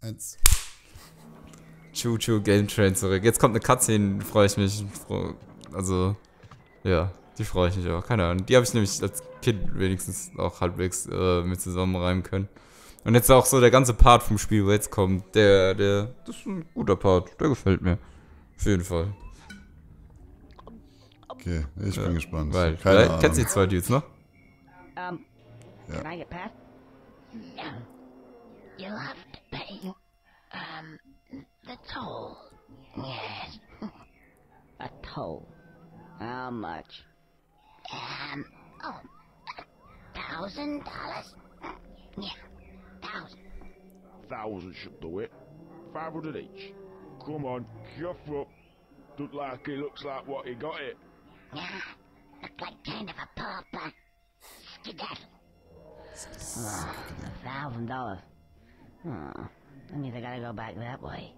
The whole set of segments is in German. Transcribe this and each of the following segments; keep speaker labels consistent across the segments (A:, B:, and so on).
A: Eins.
B: Choo Choo Game Train zurück. Jetzt kommt eine Cutscene, freue ich mich. Also, ja, die freue ich mich auch. Keine Ahnung. Die habe ich nämlich als Kind wenigstens auch halbwegs äh, mit zusammenreimen können. Und jetzt auch so der ganze Part vom Spiel, wo jetzt kommt, der, der, das ist ein guter Part. Der gefällt mir. Auf jeden Fall.
A: Okay, ich bin gespannt.
B: Weil,
A: Keine Ahnung.
B: kennst du die zwei Dudes noch?
C: Um,
A: Ja.
C: can I get past?
D: No. You'll have to pay, um, the toll. Yes.
C: A toll. How much?
D: Um, oh, a thousand dollars? Yeah, thousand.
E: Thousand should do it. Five hundred each. Come on, chuff up. Look like it looks like what he got it.
D: Yeah, look like kind of a pauper. Skedaddle.
C: A thousand dollars. Oh, that means I gotta go back that way.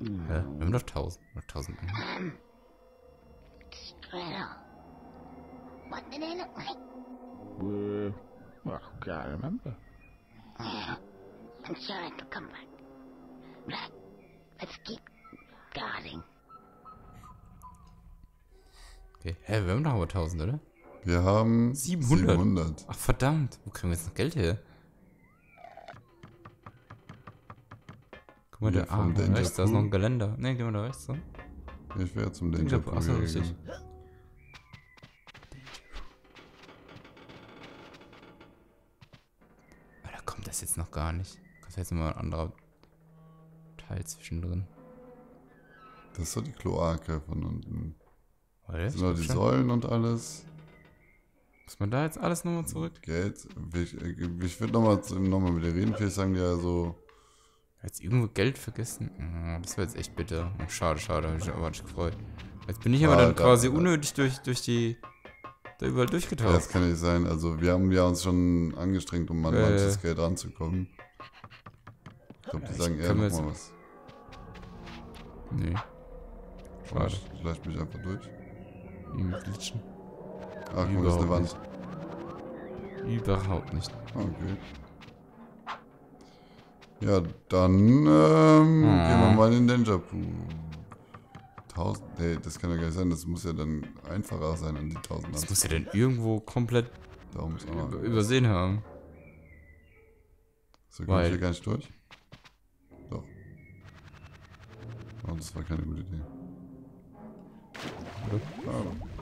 B: Hä? Wir haben doch 1000. Oder 1000.
D: Um, Skriddle. What did they look like?
E: Uh, well, I can't remember.
D: Yeah, I'm sure it'll come back. But let's keep guarding.
B: Okay. Hä, wir haben doch aber 1000, oder?
A: Wir haben
B: 700.
A: 700.
B: Ach verdammt, wo kriegen wir jetzt noch Geld her? Guck mal, der, ah, da
A: Danger
B: rechts, da ist noch ein Geländer. Ne, gehen wir da rechts, so.
A: Ich wäre zum
B: Danger Pool, achso, richtig. Ah, da kommt das jetzt noch gar nicht. Kommt jetzt mal ein anderer Teil zwischendrin.
A: Das ist doch die Kloake von unten.
B: Oder?
A: Das sind doch die Säulen und alles.
B: Muss man da jetzt alles nochmal zurück?
A: Geld. Ich, ich würde nochmal noch mal mit dir reden. Vielleicht sagen die ja so.
B: Jetzt irgendwo Geld vergessen? Ah, das wäre jetzt echt bitter. Schade, schade, hab ich mich aber nicht gefreut. Jetzt bin ich aber
A: Ah,
B: dann
A: da-
B: quasi
A: da-
B: unnötig durch, durch die. da überall
A: Ja,
B: durchgetaucht.
A: das kann nicht sein. Also wir haben ja uns schon angestrengt, um an
B: Äh.
A: manches Geld ranzukommen. Ich glaube, die
B: Ja,
A: sagen eher nochmal was.
B: Nee. Schade.
A: Ich, ich lasse mich einfach durch.
B: Irgendwie glitschen.
A: Ach, guck das ist eine
B: Überhaupt
A: Wand.
B: Überhaupt nicht.
A: Okay. Ja, dann ähm, gehen wir mal in den Danger Pool. 1000, nee, das kann ja gar nicht sein. Das muss ja dann einfacher sein an die 1000
B: Das muss ja dann irgendwo komplett über, übersehen haben.
A: So komme ich hier gar nicht durch? Doch. Oh, das war keine gute Idee. Ah,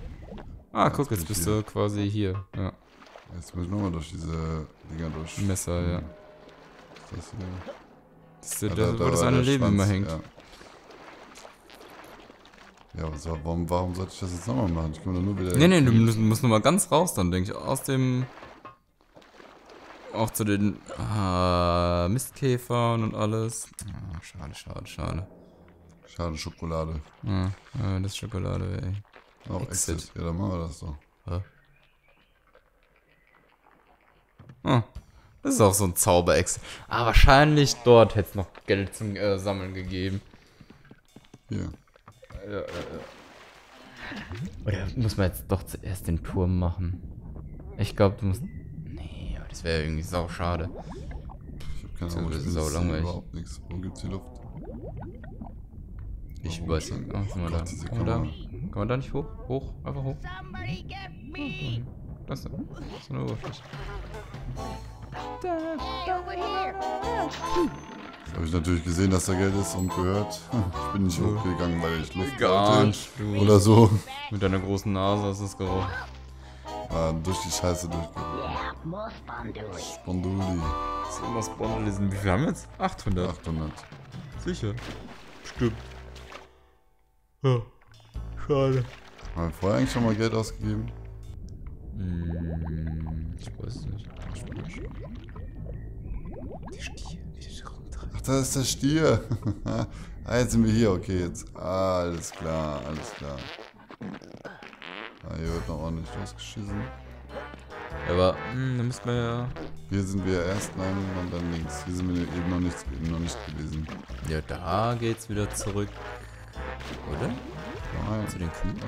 B: Ah, guck, jetzt bist
A: hier.
B: du quasi hier. Ja,
A: jetzt muss ich nochmal durch diese Dinger durch.
B: Messer, ja.
A: Hm. Das hier.
B: Das ist ja
A: da- da
B: wo das eine
A: der
B: Leben
A: Schwanz,
B: immer hängt.
A: Ja, ja war- warum, warum sollte ich das jetzt nochmal machen? Ich komme da nur wieder.
B: Nee, nee, du musst, musst nur mal ganz raus dann, denke ich. Aus dem. Auch zu den ah, Mistkäfern und alles. Ah, schade, schade, schade.
A: Schade, Schokolade.
B: Ah, das ist Schokolade, ey.
A: Auch
B: Exit.
A: Exit. Ja, dann machen wir das doch.
B: Ah, das ist auch so ein Zauberex. Ah, wahrscheinlich dort hätte es noch Geld zum äh, Sammeln gegeben.
A: Hier.
B: Oder muss man jetzt doch zuerst den Turm machen? Ich glaube, du musst. Nee, aber das wäre irgendwie sau schade.
A: Ich habe keine Ahnung.
B: das
A: ich jetzt
B: langweilig.
A: Überhaupt nichts. Wo gibt's die Luft?
B: Ich
A: Warum
B: weiß nicht. Mal
A: Oh
B: da.
A: Gott, diese
B: Kann man da, kann man da nicht hoch? Hoch? Einfach hoch.
D: Somebody get me!
B: Das, das ist eine Oberfläche.
D: Here!
A: Habe ich natürlich gesehen, dass da Geld ist und gehört. Ich bin nicht hochgegangen, weil ich Luft
B: Gar nicht.
A: Oder so.
B: Mit deiner großen Nase hast du es gerochen.
A: Ah, durch die Scheiße durchgegangen.
D: Yeah, more sponduli.
A: Sponduli.
B: Das ist immer Spondylisen. Wie viel haben wir jetzt? 800.
A: 800.
B: Sicher. Stimmt. Ja. Schade.
A: Haben wir vorher eigentlich schon mal Geld ausgegeben?
B: Hm, ich weiß es nicht. Der Stier, der rumtreibt.
A: Ach, da ist der Stier. ah, jetzt sind wir hier. Okay, jetzt. Ah, alles klar, alles klar. Ah, hier wird noch ordentlich losgeschissen.
B: Aber, hm, da müssten wir ja.
A: Hier sind wir erst lang und dann links. Hier sind wir eben noch nicht, eben noch nicht gewesen.
B: Ja, da geht's wieder zurück. Oder?
A: Nein.
B: Zu den Kühen.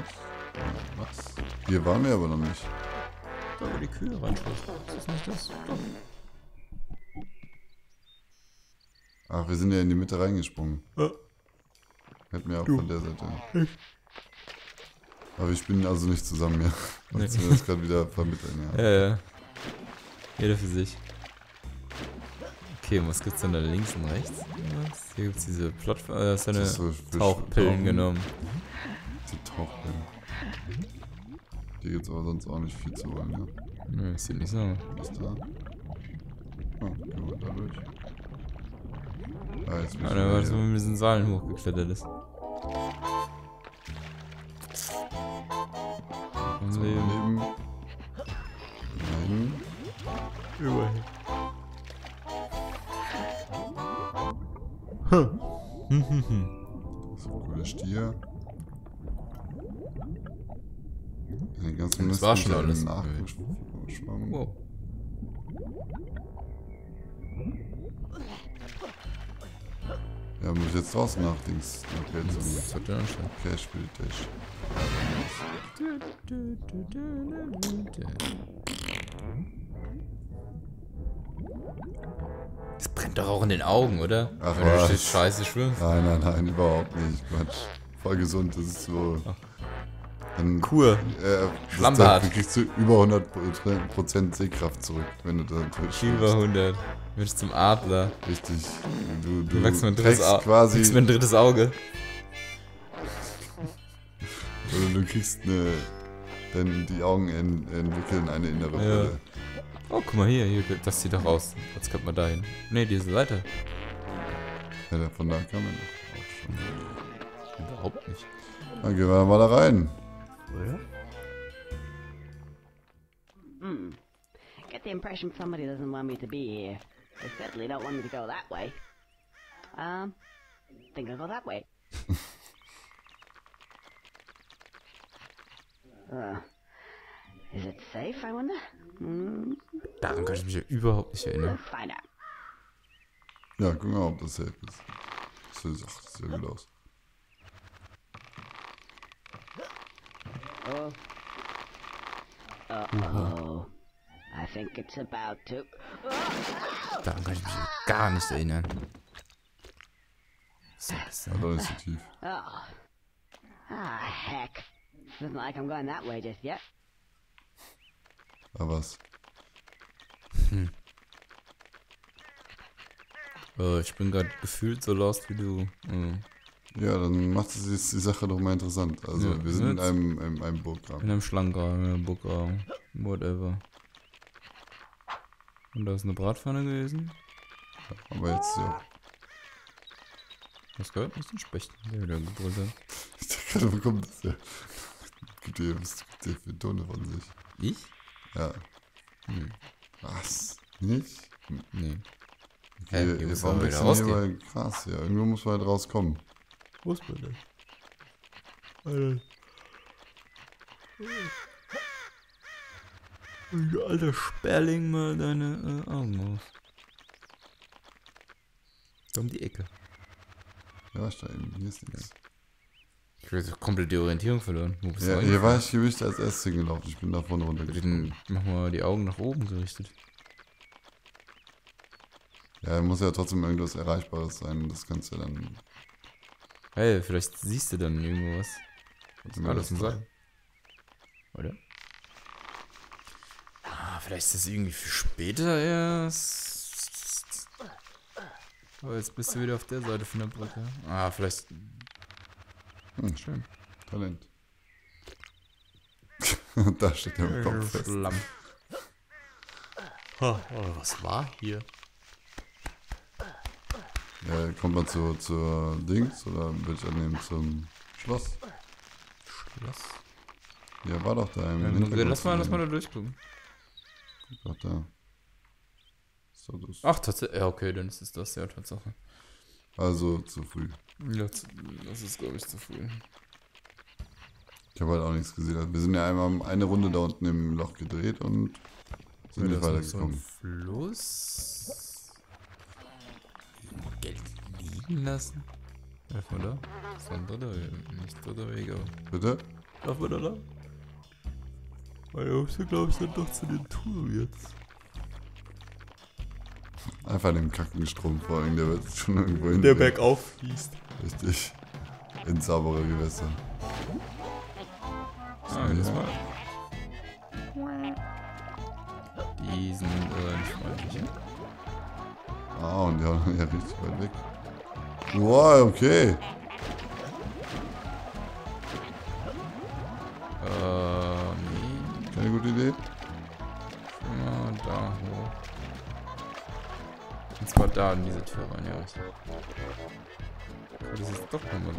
A: Was? Hier waren wir aber noch nicht.
B: Da, wo die Kühe reinschlüpfen. Ist das nicht das? Doch.
A: Ach, wir sind ja in die Mitte reingesprungen.
B: Ja.
A: Hätten wir auch von der Seite. Aber ich bin also nicht zusammen hier. Wolltest du mir das gerade wieder vermitteln, ja.
B: Ja, ja. Jeder für sich. Okay, was gibt's denn da links und rechts? Was? Hier gibt's diese Plattform. Äh, eine
A: Das ist so Fisch-
B: Tauchpillen genommen.
A: Die Tauchpillen. Hier gibt's aber sonst auch nicht viel zu holen, ja.
B: Nö, das sieht nicht so.
A: Was ist da? Oh, gehen wir da durch. Ah, jetzt müssen wir
B: da war so
A: hier.
B: mit diesen Seilen hochgeklettert ist. Und
A: So,
B: wir
A: cooler Stier. Den ganzen
B: Das war schon alles.
A: Nachgeschwommen.
B: Wow.
A: Ja, muss ich jetzt draußen nach Dings. Okay, zum
B: Das hat er anscheinend. Das brennt doch auch in den Augen, oder?
A: Ach,
B: Wenn du
A: was?
B: steht scheiße schwimmst.
A: Nein, nein, nein, überhaupt nicht. Quatsch. Voll gesund, das ist so. Dann,
B: Kur.
A: äh,
B: Schlammbad.
A: da kriegst du über 100% Sehkraft zurück, wenn du da
B: Über
A: durchschwimmst.
B: 100. Wirst zum Adler.
A: Richtig. Du,
B: Du
A: du
B: wächst mir ein drittes,
A: kriegst
B: Au
A: quasi,
B: kriegst mir ein drittes Auge.
A: oder du kriegst eine, denn die Augen en, entwickeln eine innere
B: Ja. Oh, guck mal hier, hier, das sieht doch aus. Jetzt kommt man da hin. Ne, diese Seite.
A: Ja, von da kann man doch auch schon.
B: Überhaupt nicht.
A: Dann gehen wir mal da rein.
C: Hmm. Get the impression somebody doesn't want me to be here. They certainly don't want me to go that way. Um, think I'll go that way. uh, is it safe, I wonder?
B: Daran kann ich mich ja überhaupt nicht erinnern.
C: out.
A: Ja, gucken wir mal, ob das safe ist. Das sieht, das sieht ja gut aus.
C: Oh. Uh-oh. I think it's about to...
B: Daran kann ich mich ja gar nicht erinnern.
A: Ja,
B: sein?
A: doch nicht so tief.
C: Oh. Ah, heck. Doesn't like I'm going that way just yet.
A: Aber was?
B: Äh, ich bin gerade gefühlt so lost wie du. Äh,
A: Ja, dann macht es jetzt die Sache doch mal interessant. Also,
B: Ja,
A: wir sind in einem, in einem Burggraben.
B: in einem Schlangengraben, in einem Burggraben. Whatever. Und da ist eine Bratpfanne gewesen.
A: Aber jetzt, ja.
B: Was gehört? Das ist ein Specht, der wieder gebrüllt hat.
A: Ich dachte gerade, wo kommt das her? Gibt ihr, was gibt ihr für Tone von sich?
B: Ich?
A: Ja.
B: Hm.
A: Was? Nicht?
B: Nee.
A: Okay,
B: hier muss
A: warum
B: aber wieder
A: hier
B: rausgehen.
A: krass, ja. Irgendwo muss man halt rauskommen.
B: Wo ist man denn? Alter. Du alter Sperling mal deine äh, Augen auf. Da um die Ecke.
A: Ja, was da eben? Hier ist nichts.
B: Ich habe komplett die Orientierung verloren. Wo bist
A: Ja, hier war ich, ich als erstes hingelaufen. Ich bin da vorne
B: Dann
A: runtergekommen.
B: mach mal die Augen nach oben gerichtet.
A: Ja, muss ja trotzdem irgendwas Erreichbares sein. Das kannst du ja dann.
B: Hey, vielleicht siehst du dann irgendwo was.
A: Was
B: Ah, das ist ein Seil. Oder? Ah, vielleicht ist das irgendwie für später erst. Aber jetzt bist du wieder auf der Seite von der Brücke. Ah, vielleicht.
A: Hm,
B: Schön.
A: Talent. da steht der Kopf fest.
B: Schlamm. Oh, was war hier?
A: Ja, kommt man zur, zur Dings oder will ich annehmen zum Schloss?
B: Schloss.
A: Ja, war doch da im
B: Ja,
A: Hintergrund
B: lass
A: zu
B: mal, lass mal da durchgucken.
A: Ach, da. So, das.
B: Ach, tatsächlich. Ja, okay, dann ist es das ja Tatsache.
A: Also zu früh.
B: Ja, zu- das ist, glaube ich, zu früh.
A: Ich habe halt auch nichts gesehen. Wir sind ja einmal eine Runde da unten im Loch gedreht und sind nicht
B: noch so ein
A: weitergekommen.
B: Fluss. Geld liegen lassen. Da? Das war ein dritter Weg. Nicht dritter Weg, aber.
A: Bitte?
B: Darf man da lang? Weil du musst glaube ich, dann doch zu den Touren jetzt.
A: Einfach den Kackenstrom folgen, der wird schon irgendwo hin.
B: Der bergauf fließt.
A: Richtig. In saubere Gewässer.
B: Ah, das mal. Die sind äh, nicht freundlich. ja?
A: Ah, und ja, ja richtig weit weg. Wow, okay.
B: Äh, nee.
A: Keine gute Idee.
B: Zwar da in diese Tür rein, ja. das ist doch nochmal.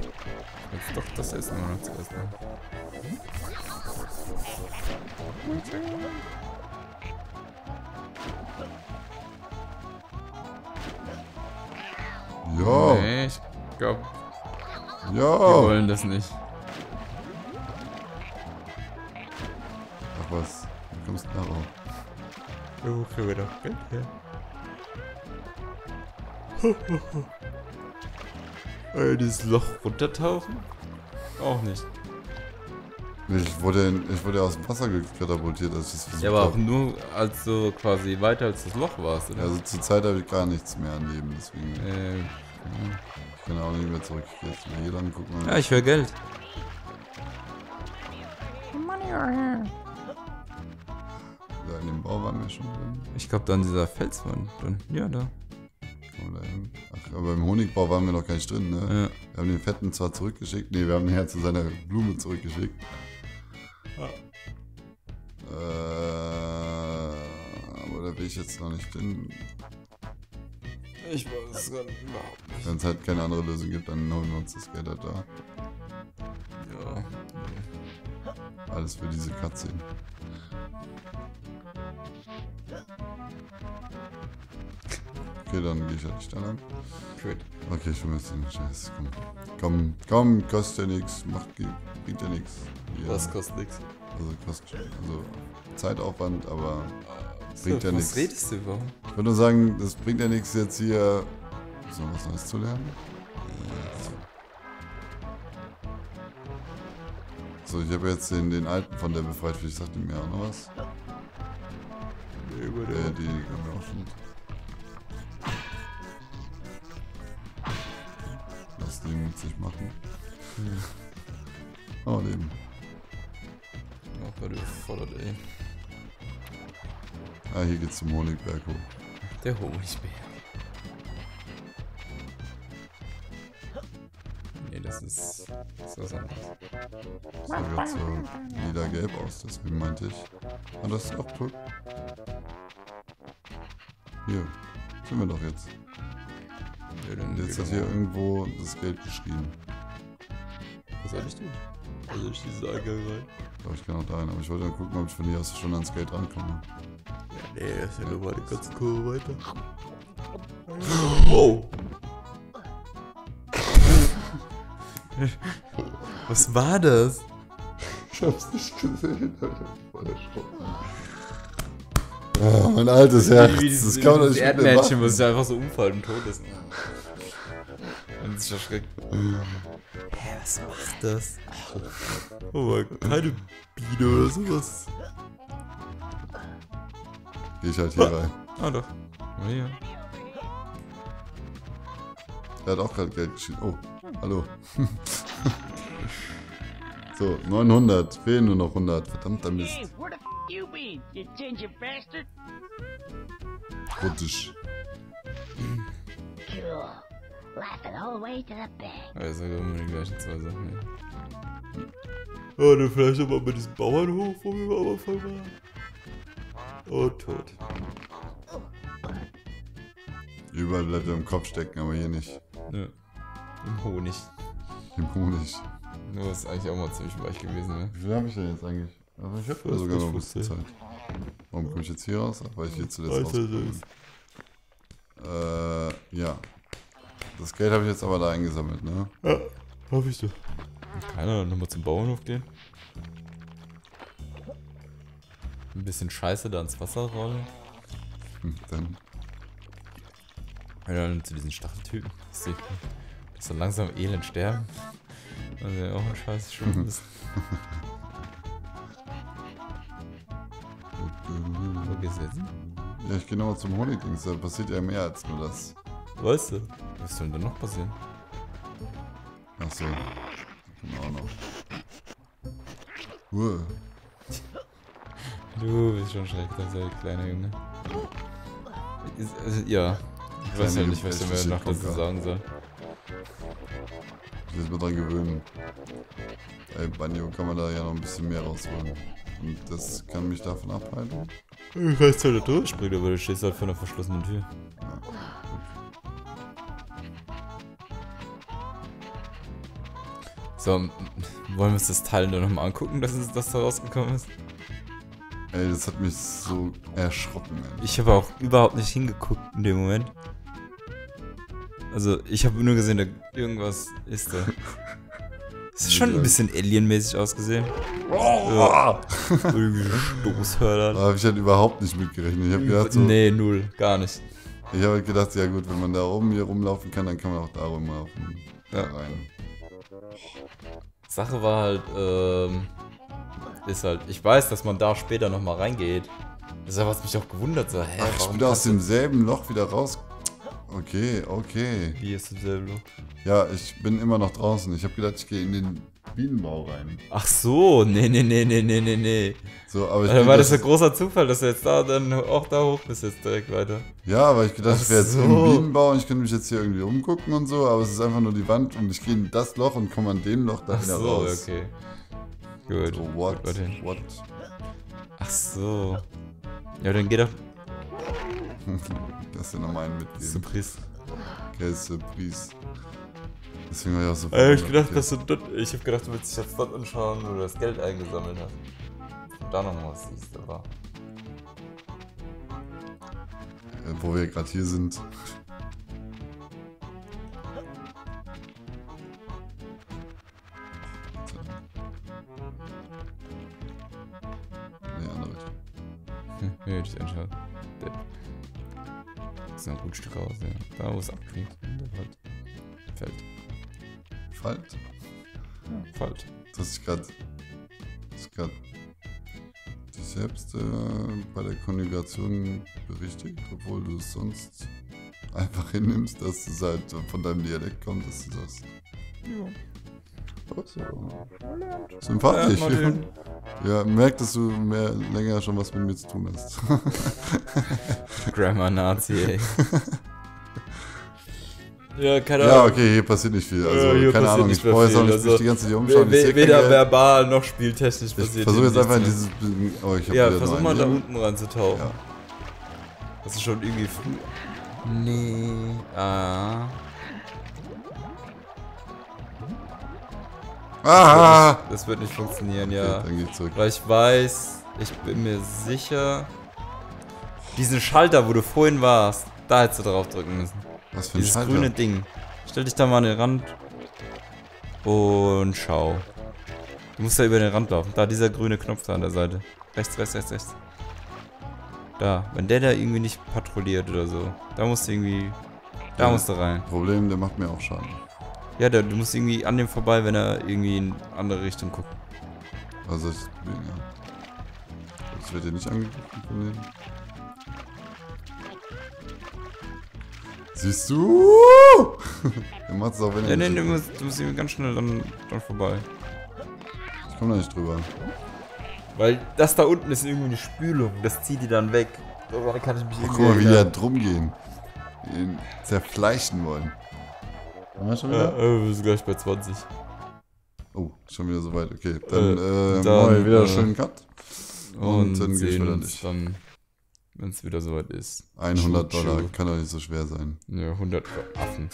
B: Jetzt doch das Essen noch zuerst. Ne?
A: Ja,
B: Nee, ich glaube, wir
A: ja.
B: wollen das nicht.
A: Ach was, wie kommst du da rauf?
B: Wo kriegen wir doch Geld her? äh, dieses Loch runtertauchen? Auch nicht.
A: Ich wurde, in, ich wurde aus dem Wasser katapultiert, als ich das versucht
B: Ja, aber auch
A: habe.
B: nur als du quasi weiter als das Loch warst, oder?
A: Also zur Zeit habe ich gar nichts mehr an Leben, deswegen
B: Äh,
A: ich kann auch nicht mehr zurück. Jetzt mal hier lang gucken.
B: ja, ich will Geld.
A: Da in dem Bau waren wir schon drin.
B: Ich glaube, da an dieser Felswand. Dann, ja, da.
A: Aber im Honigbau waren wir noch gar nicht drin, ne?
B: Ja.
A: Wir haben den Fetten zwar zurückgeschickt, nee, wir haben ihn ja zu seiner Blume zurückgeschickt. Äh, aber da will ich jetzt noch nicht hin.
B: Ich weiß es gerade überhaupt nicht.
A: Wenn es halt keine andere Lösung gibt, dann holen wir uns das Geld halt da.
B: Ja.
A: Alles für diese Cutscene. Okay, dann gehe ich halt nicht da lang.
B: Gut.
A: Okay, ich will jetzt den Scheiß. Komm, komm, komm kostet ja nichts, macht, bringt ja nichts. Hier,
B: Das kostet nichts.
A: Also kostet also Zeitaufwand, aber bringt ja
B: Was
A: nichts.
B: redest du überhaupt?
A: Ich würde nur sagen, das bringt ja nichts jetzt hier so was Neues zu lernen. So, ich habe jetzt den, den alten von der befreit. Vielleicht sagt die mir auch noch was.
B: Nee, über
A: Äh, die haben wir auch schon. Lass den mit sich machen. Oh, Leben.
B: Oh, gerade überfordert, ey.
A: Ah, hier geht's zum Honigberg hoch.
B: Der Honigbär. Nee, das ist, das ist was anderes.
A: Das sah gerade so lila-gelb aus, deswegen meinte ich. Ah, das ist auch cool. Hier, sind wir doch jetzt.
B: Ja,
A: jetzt hat hier irgendwo das Geld geschrieben.
B: Was soll ich tun? Was soll ich dieses Eingang rein?
A: Ich glaube, ich kann auch da rein, aber ich wollte dann gucken, ob ich von hier aus schon ans Geld rankomme.
B: Ja, nee, das ist ja nur mal die ganze Kurve weiter. Wow! Was war das?
A: Ich hab's nicht gesehen, Alter. Voll erschrocken. Oh, mein altes Herz. das kann man nicht
B: Erdmännchen, was ja einfach so umfallen und tot ist. Sich erschreckt. Hä, was macht das? Oh mein Gott, keine Biene oder sowas.
A: Geh ich halt hier rein.
B: Ah doch. Ja, ja.
A: Er hat auch gerade Geld geschrieben. Oh, hallo. so, 900. Fehlen nur noch 100. Verdammter Mist. Ruttisch.
B: Also immer die gleichen zwei Sachen. Ja, oh, dann vielleicht nochmal mit diesem Bauernhof, wo wir am Anfang waren. Oh, tot.
A: Überall bleibt er im Kopf stecken, aber hier nicht.
B: Ja. Im Honig.
A: Im Honig.
B: Nur ist eigentlich auch mal ziemlich weich gewesen, ne?
A: Wie viel habe ich denn jetzt eigentlich? Aber ich habe ja
B: 50,
A: sogar noch ein bisschen
B: 15.
A: Zeit. Warum komme ich jetzt hier raus? Ach, weil ich hier zuletzt rausgekommen bin. Äh, ja. Das Geld habe ich jetzt aber da eingesammelt, ne?
B: Ja, hoffe ich doch. Keiner nochmal zum Bauernhof gehen? Ein bisschen Scheiße da ins Wasser rollen.
A: Hm, dann.
B: Ja, dann zu diesen Stacheltypen. Dass die so langsam elend sterben. Also ja auch ein Scheiß schon
A: Mhm.
B: ist. Wo gehst du jetzt?
A: Ja, ich gehe nochmal zum Honigdings. Da passiert ja mehr als nur das.
B: Weißt du? Was soll denn da noch passieren?
A: Achso. Auch noch. Uah.
B: Du bist schon schrecklich, der kleine Junge. Ist, also, ja. Ich weiß ja nicht, was ich mir noch dazu sagen soll.
A: Ich will mich dran gewöhnen. Ey, Banjo kann man da ja noch ein bisschen mehr rausholen. Und das kann mich davon abhalten.
B: Du kannst halt da durchspringen, aber du stehst halt vor einer verschlossenen Tür. So, wollen wir uns das Teil nur nochmal angucken, dass es das da rausgekommen ist?
A: Ey, das hat mich so erschrocken. Ey.
B: Ich habe auch überhaupt nicht hingeguckt in dem Moment. Also, ich habe nur gesehen, da irgendwas ist da. Es ist schon ein bisschen alienmäßig ausgesehen. Ja. Irgendwie Stoßhörner.
A: Da habe ich halt überhaupt nicht mitgerechnet. Ich habe gedacht, so,
B: Nee, null, gar nicht.
A: ich habe halt gedacht, ja gut, wenn man da oben hier rumlaufen kann, dann kann man auch da rumlaufen. Da
B: Ja.
A: rein.
B: Sache war halt, ähm, ist halt, ich weiß, dass man da später nochmal reingeht. Das ist ja was mich auch gewundert, so, hä,
A: Ach, ich bin aus demselben Loch wieder raus. Okay, okay.
B: Wie ist das selbe Loch?
A: Ja, ich bin immer noch draußen. Ich habe gedacht, ich gehe in den Bienenbau rein.
B: Ach so, nee, nee, nee, nee, nee, nee, nee.
A: So, aber ich bin
B: war das ein großer Zufall, dass du jetzt da dann auch da hoch bist jetzt direkt weiter.
A: Ja, weil ich gedacht, ich wäre jetzt
B: Ach
A: im
B: so.
A: Bienenbau und ich könnte mich jetzt hier irgendwie umgucken und so, aber es ist einfach nur die Wand und ich gehe in das Loch und komme an dem Loch da
B: Ach
A: wieder
B: so,
A: raus.
B: okay. Gut.
A: So, what?
B: Gut.
A: What?
B: Ach so. Ja, dann geh doch.
A: Lass dir nochmal einen mitgeben.
B: Surprise.
A: Okay, Surprise. Deswegen war ich auch so
B: Äh, ich gedacht, dass du dort, ich hab gedacht, du willst dich jetzt dort anschauen, wo du das Geld eingesammelt hast. Und da noch was siehst, aber.
A: Äh, Wo wir gerade hier sind. Nee, andere Richtung.
B: Hätte ich anschauen. Das ist ein gut Stück aus, ja. Da, wo es Wald. Fällt.
A: Falt.
B: Fällt.
A: Du hast dich gerade. Du hast gerade. dich selbst äh, bei der Konjugation berichtigt, obwohl du es sonst einfach hinnimmst, dass es halt von deinem Dialekt kommt, dass du sagst. Ja. Sympathisch.
B: Ja,
A: merkt, dass du mehr, länger schon was mit mir zu tun hast.
B: Grammar Nazi, ey. ja, keine
A: ja,
B: Ahnung.
A: okay, hier passiert nicht viel. Also,
B: Ja, hier
A: keine Ahnung, ich brauche jetzt auch nicht
B: also,
A: die ganze Zeit hier umschauen. Ich
B: weder
A: kein Geld.
B: verbal noch spieltechnisch
A: Ich
B: passiert
A: versuche
B: hier
A: jetzt einfach in dieses. Oh, ich hab.
B: Ja, versuch mal da unten reinzutauchen.
A: Ja.
B: Das ist schon irgendwie früh. Nee. Ah.
A: Ah!
B: Das wird nicht funktionieren,
A: Okay,
B: ja.
A: dann geht's zurück.
B: Weil ich weiß, ich bin mir sicher. Diesen Schalter, wo du vorhin warst, da hättest du drauf drücken müssen.
A: Was für ein
B: Dieses
A: Schalter?
B: grüne Ding. Stell dich da mal an den Rand. Und schau. Du musst da über den Rand laufen. Da, dieser grüne Knopf da an der Seite. Rechts, rechts, rechts, rechts. Da. Wenn der da irgendwie nicht patrouilliert oder so. Da musst du irgendwie. Da
A: Ja.
B: musst du rein.
A: Problem, der macht mir auch Schaden.
B: Ja, da, du musst irgendwie an dem vorbei, wenn er irgendwie in andere Richtung guckt.
A: Also ich ja. Ich werde hier nicht angegriffen von denen. Siehst du? er macht es auch, wenn er
B: Ja, nee, nee, du musst, du musst irgendwie ganz schnell dann, dann vorbei.
A: Ich komme da nicht drüber.
B: Weil das da unten ist irgendwie eine Spülung. Das zieht die dann weg. Da kann ich mich
A: Ach, guck mal, wie die da drum gehen. Ihn zerfleischen wollen. Haben wir schon
B: Ja,
A: wieder?
B: äh, wir sind gleich bei 20.
A: Oh, schon wieder soweit. Okay, dann,
B: Äh,
A: äh,
B: dann,
A: wir wieder
B: äh,
A: schönen Cut. Und,
B: Und,
A: dann geht's
B: sehen
A: wieder nicht.
B: dann, wenn es wieder soweit ist.
A: 100
B: Tschu,
A: Dollar kann doch nicht so schwer sein.
B: Ja, 100 für Affen.